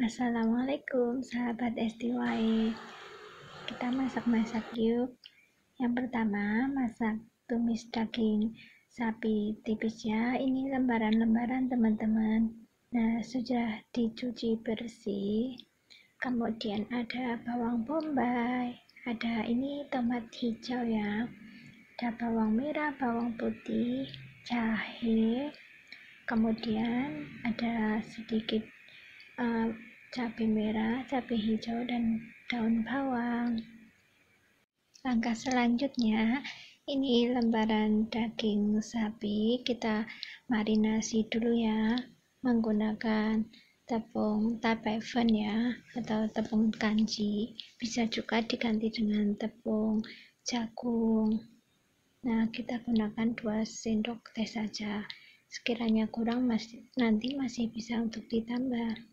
Assalamualaikum sahabat STY Kita masak-masak yuk. Yang pertama masak tumis daging sapi tipis ya Ini lembaran-lembaran teman-teman. Nah sudah dicuci bersih. Kemudian ada bawang bombay Ada ini tomat hijau ya. Ada bawang merah, bawang putih, jahe. Kemudian ada sedikit uh, cabai merah, cabai hijau, dan daun bawang. Langkah selanjutnya, ini lembaran daging sapi. Kita marinasi dulu ya menggunakan tepung tapeven ya atau tepung kanji. Bisa juga diganti dengan tepung jagung. Nah kita gunakan 2 sendok teh saja. Sekiranya kurang masih, nanti masih bisa untuk ditambah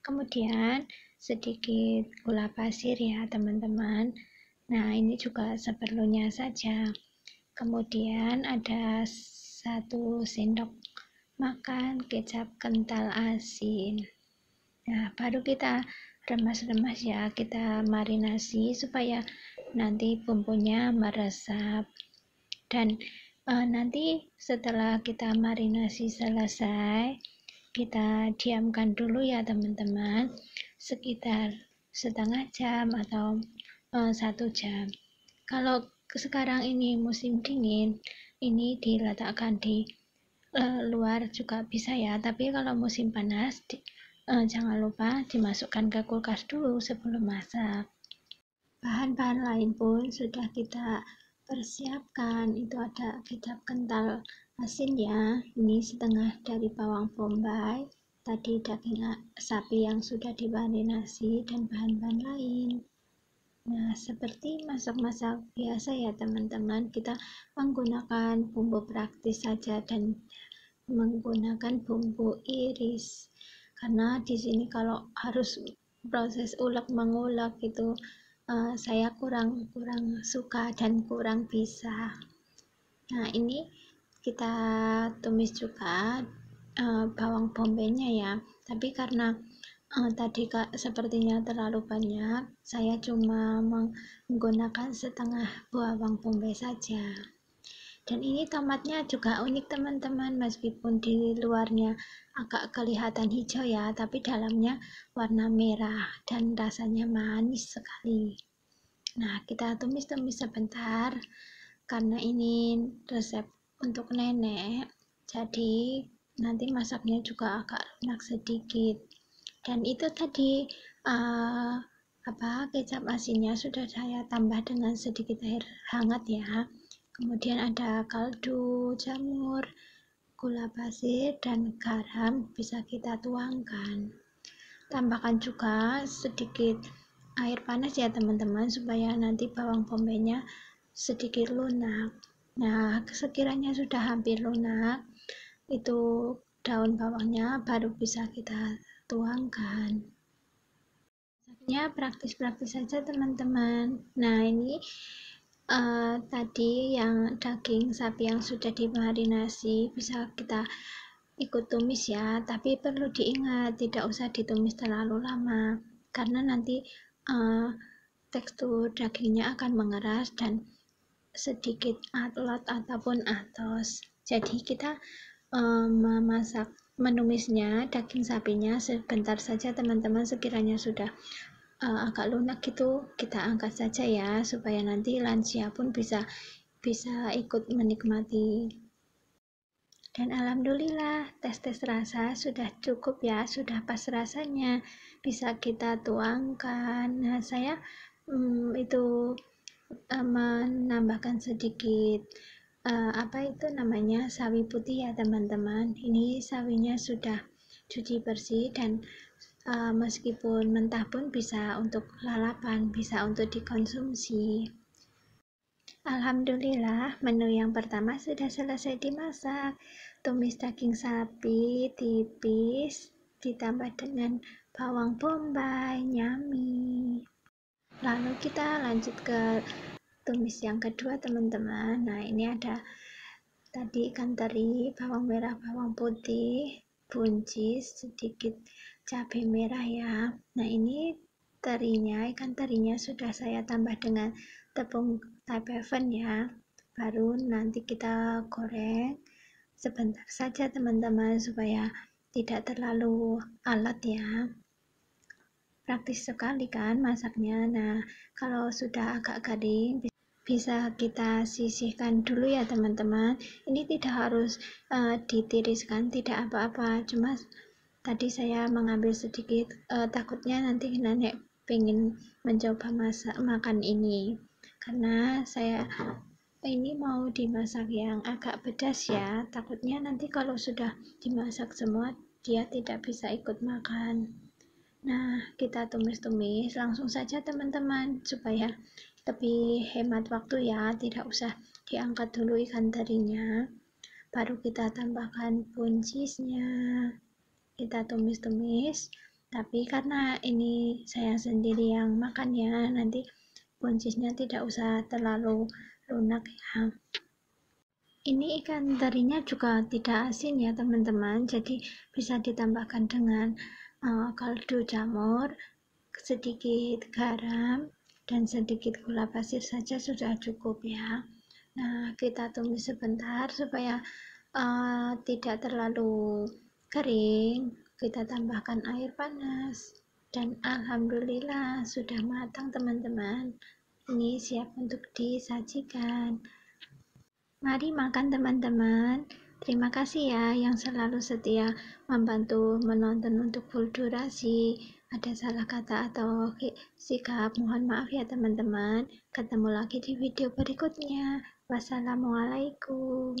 kemudian sedikit gula pasir ya teman-teman. Nah ini juga seperlunya saja. Kemudian ada satu sendok makan kecap kental asin. Nah baru kita remas-remas ya kita marinasi supaya nanti bumbunya meresap. Dan uh, nanti setelah kita marinasi selesai kita diamkan dulu ya teman-teman. Sekitar setengah jam atau uh, satu jam. Kalau sekarang ini musim dingin ini diletakkan di uh, luar juga bisa ya. Tapi kalau musim panas di, uh, jangan lupa dimasukkan ke kulkas dulu sebelum masak. Bahan-bahan lain pun sudah kita persiapkan. Itu ada kecap kental asin ya. Ini setengah dari bawang bombay tadi daging sapi yang sudah dimarinasi dan bahan-bahan lain. Nah seperti masak-masak biasa ya teman-teman. Kita menggunakan bumbu praktis saja dan menggunakan bumbu iris. Karena di sini kalau harus proses ulek mengulek itu uh, saya kurang kurang suka dan kurang bisa. Nah ini kita tumis juga uh, bawang bombaynya ya. Tapi karena uh, tadi kak sepertinya terlalu banyak saya cuma menggunakan setengah bawang bombay saja. Dan ini tomatnya juga unik teman-teman. Meskipun di luarnya agak kelihatan hijau ya tapi dalamnya warna merah dan rasanya manis sekali. Nah kita tumis-tumis sebentar karena ini resep untuk nenek. Jadi nanti masaknya juga agak lunak sedikit. Dan itu tadi uh, apa kecap asinnya sudah saya tambah dengan sedikit air hangat ya. Kemudian ada kaldu jamur gula pasir dan garam bisa kita tuangkan. Tambahkan juga sedikit air panas ya teman-teman supaya nanti bawang bombaynya sedikit lunak Nah, sekiranya sudah hampir lunak, itu daun bawangnya baru bisa kita tuangkan. Masaknya praktis-praktis saja teman-teman. Nah, ini uh, tadi yang daging sapi yang sudah dimarinasi bisa kita ikut tumis ya, tapi perlu diingat tidak usah ditumis terlalu lama karena nanti uh, tekstur dagingnya akan mengeras dan sedikit alat ataupun atos. Jadi kita um, memasak menumisnya daging sapinya sebentar saja teman-teman sekiranya sudah uh, agak lunak gitu kita angkat saja ya supaya nanti lansia pun bisa bisa ikut menikmati. Dan alhamdulillah tes-tes rasa sudah cukup ya sudah pas rasanya. Bisa kita tuangkan. Nah saya um, itu menambahkan sedikit uh, apa itu namanya sawi putih ya teman-teman. Ini sawinya sudah cuci bersih dan uh, meskipun mentah pun bisa untuk lalapan bisa untuk dikonsumsi. Alhamdulillah menu yang pertama sudah selesai dimasak. Tumis daging sapi tipis ditambah dengan bawang bombay nyami lalu kita lanjut ke tumis yang kedua teman-teman. Nah ini ada tadi ikan teri bawang merah bawang putih buncis sedikit cabai merah ya. Nah ini terinya ikan terinya sudah saya tambah dengan tepung tapeven ya. Baru nanti kita goreng sebentar saja teman-teman supaya tidak terlalu alat ya praktis sekali kan masaknya. Nah kalau sudah agak garing bisa kita sisihkan dulu ya teman-teman. Ini tidak harus uh, ditiriskan tidak apa-apa. Cuma tadi saya mengambil sedikit uh, takutnya nanti nenek pengen mencoba masak makan ini. Karena saya ini mau dimasak yang agak pedas ya. Takutnya nanti kalau sudah dimasak semua dia tidak bisa ikut makan nah kita tumis-tumis langsung saja teman-teman supaya lebih hemat waktu ya. Tidak usah diangkat dulu ikan terinya baru kita tambahkan buncisnya. Kita tumis-tumis. Tapi karena ini saya sendiri yang makan ya nanti buncisnya tidak usah terlalu lunak ya. Ini ikan terinya juga tidak asin ya teman-teman. Jadi bisa ditambahkan dengan uh, kaldu jamur sedikit garam dan sedikit gula pasir saja sudah cukup ya. Nah kita tunggu sebentar supaya uh, tidak terlalu kering. Kita tambahkan air panas. Dan alhamdulillah sudah matang teman-teman. Ini siap untuk disajikan. Mari makan teman-teman Terima kasih ya yang selalu setia membantu menonton untuk full durasi. Ada salah kata atau sikap mohon maaf ya teman-teman. Ketemu lagi di video berikutnya. Wassalamualaikum